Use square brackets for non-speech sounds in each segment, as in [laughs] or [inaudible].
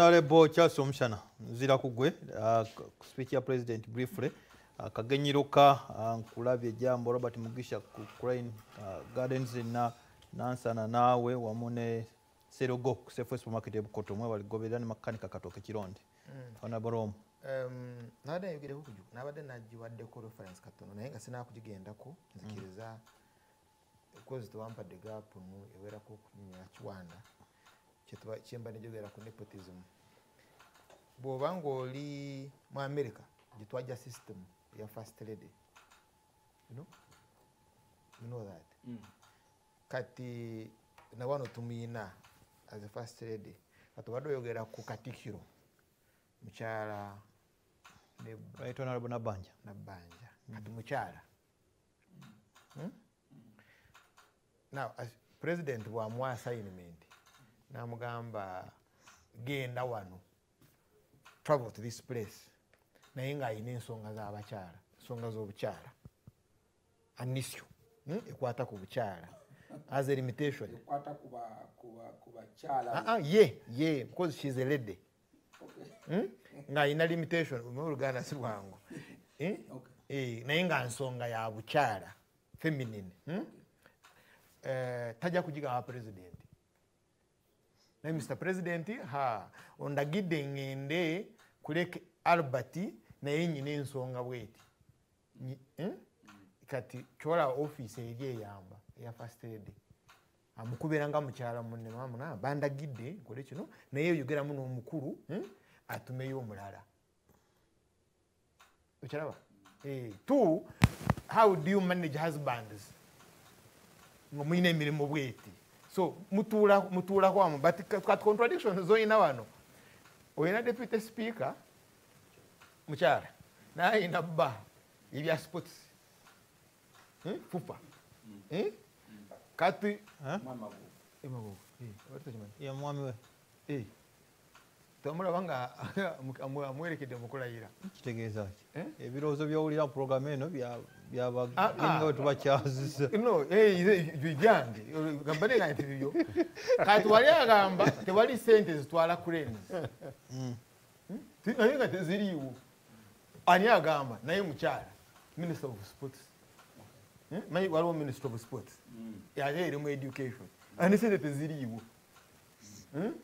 honorable charles omushana nzira ku gwe uh, speech ya president briefly. Akagenyiruka uh, nkulabye ejambo robert mugisha ku crane uh, gardens na nansana naawe wamu ne serogo ku sefo supermarket ebukoto omwe baligoberera ne makanika katoke kironde. Honorable rom Um, nabadde nayogereko nabadde nagiwaddeko reference katono naye nga sinaakugigendako nzikiriza. Kozi tewampadde gaapu nu ewerako okunyumya kiwanda kyetuba- kyemba nejogera ku nepotism. Bw'oba oli mu america gitwajja system ya first lady. You know? you know that? Mm. kati na wano tumuyina as a first lady kati obadde oyogera ku katikiro mukyala ne right honorable nabanja. Nabbanja kati mukyala. Hmm? now as president bwamuwa assignment namugamba genda wano travel to this place. Naye ng'alina ensonga z'abakyala ensonga z'obukyala. Anisyo hmm? ekwata ku bukyala. As a limitation. Bakyala. Ah, ah, ye ye because she's a lady. Hmm? ng'alina limitation oluganda si lwangu? Okay. Eh, naye nga nsonga ya bukyala feminine. Hmm? Eh, tajja kugigaba president naye mr president ha ondagidde ŋŋende kuleke albert naye nyina ensonga bweti. Eh? kati kyola ofiisi eri eyamba eya first lady amukubira nga mukyala munne mamuna bandagidde nkole kino. Naye oyogeramu n'omukulu eh, atumeyo omulala. Okiraba? Eh, two how do you manage husbands? Nga mulina emirimu bweti so mutuula mutuulako wamu but ka- kati contradictions zoyina wano. Olina deputy speaker mukyala naye ayina bba ebya sports. Eh, fupa. Eh? kati mama gwo emagogo wali tokimanyi ye mwami we. Eh. Tomulaba nga [laughs] amu- amwerekedde mukulayira kitegeeza ki? Eh? ebirowoozo byowulira mu programu eno bya- Ah, ah. bwe tubakyazisa no byange gamba nenga nti bibyo kati wali agamba tewali sente zitwala cranes Ti- naye nga teziriiwo. Ani agamba? Naye mukyala minister of sports. Eh, manyi waliwo minister of sports. Ate eri mu education. Ani sente teziriiwo? Hmm?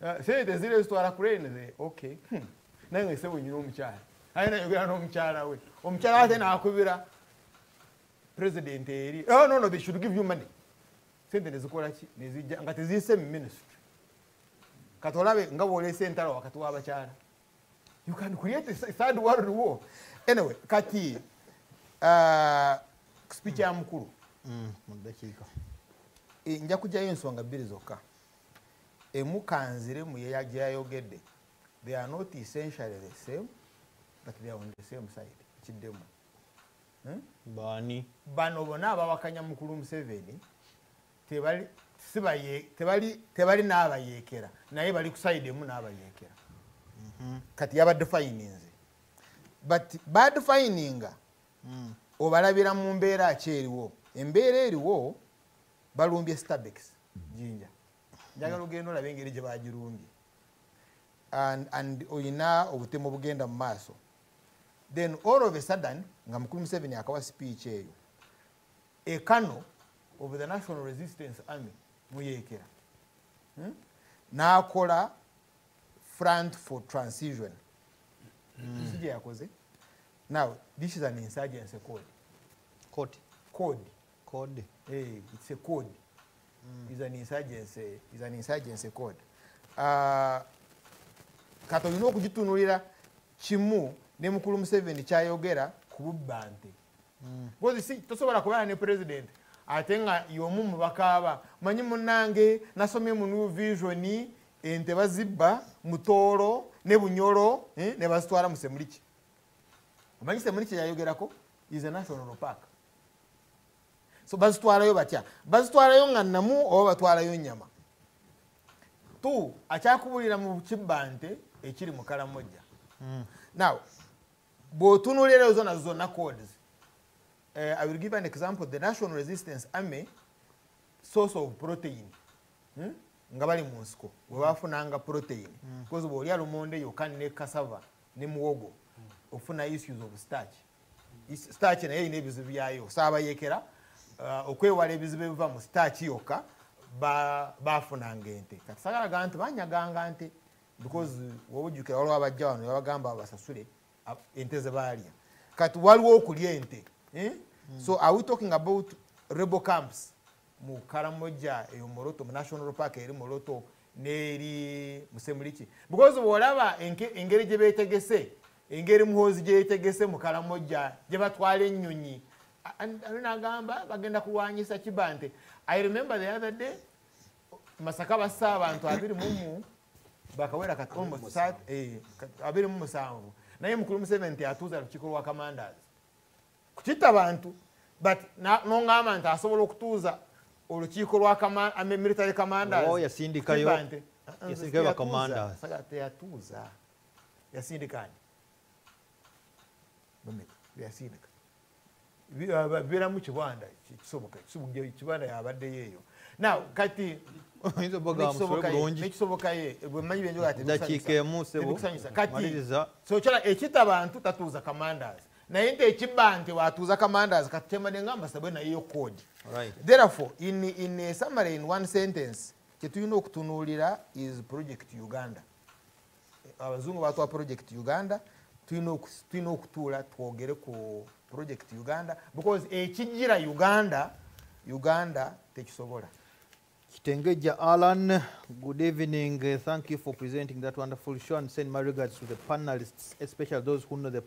Sente teziriiwo zitwala cranes eh, okay. Hmm. naye nga esebo nyina omukyala aye nayogera n'omukyala we. Omukyala ate nakubira president eri. Oh, no, no, they should give you money. Sente nezikola ki? Nezijja nga teziyise mu ministry. Kati olabe nga bwolesa entalo wakati w'abakyala you can create a third world war. Anyway kati uh, speech ya mukulu. Mm, nja kujjayo ensonga bbiri zokka emu kanzire mu yeya- gye yayogedde. They are not essentially the same but they are on the same side. Kiddemu. Hmm? baani bano bonna abawakanya mukulu museveni tebali n'abayeekera. Naye bali ku sayidi emu n'abayeekera. Kati yabadde fayininze but bad fayininga obalabira mu mbeera ki eriwo? Embeera eriwo balumbye stabex jinja njagala ogenda olaba engeri gye bagirumbye and, oyina obutemu bugenda mu maaso. Then all of a sudden nga mukulu museveni akawa speech eyo ekano of the national resistance army muyeekera. Hmm? n'akola front for transition. Si gye yakoze. Now this is an insurgency code. Koti code. Kode hey, it's a code mm. is an insurgency is an insurgency code. Uh, kati olina okugitunulira kimu ne mukulu museveni kyayogera ku bubbante bkozi si tosobola kubeera ne president ate nga y'omu mubakaaba manyi munange nasomye mu new vision ente bazibba mutoolo ne bunyolo eh, ne bazitwala mu semuliki. Omanyi semuliki yayogerako? Is a national park so bazitwalayo batya? Bazitwalayo nga namu oba batwalayo nyama tu akyakubulira mu kibbante ekiri mu kalamojja. Now bw'otunulira ezo nazo zonna codes uh, i will give an example. The national resistance army source of protein hmm? nga bali mu nsiko we bafunanga protein. Because bw'olya lumonde yokka ne kasava ne muwogo ofuna issues of starch. Starch naye erina ebizibu byayo. Saabayekera okwewala ebizibu ebiva mu starch yokka ba- bafunanga ente. Kati sagalaga nti banyaganga nte because wobujjukira waliwo abajja wano babagamba basasule ente ze baalya. Kati waliwo okulya ente eh? so are we talking about rebel camps? Mu karamoja eyo moroto mu national park eri moroto neri musemuliki because bwolaba engeri gye beetegese engeri muhoozi gye yeetegese mu karamoja gye batwala ennyonyi ani nagamba? Bagenda kulwanyisa kibante. I remember the other day masaka basse abantu abiri mumu bakawera eh, abiri mu musanvu. Naye mukulu museveni teyatuuza lukiiko lwa kamandazi. Kukitta abantu but noŋŋamba nti asobola okutuuza olukiiko lwa military commanders Oh, Kiba nti, uh, uh, commanders. Yasindikani yasindika Bi- aba- bibeeramu kibanda ki- kisoboka kibanda yabaddeyo eyo. Now kati nekisobokaye bwemanyi byenjoga dakiika emu sebo tebikusanyusa kati maliriza. sokyala ekita bantu tatuuza kamandazi naye nti ekibba nti watuuza kamandazi kati kyemade ngamba sabwe nayeyo Right. therefore in, in a summary in one sentence kyetulina okutunuulira is project uganda. Abazungu batwa project uganda tulina okutuula twogere ku project uganda because ekigira uganda uganda tekisobola Kitengeja Alan, good evening. Thank you for presenting that wonderful show and send my regards to the panelists, especially those who know the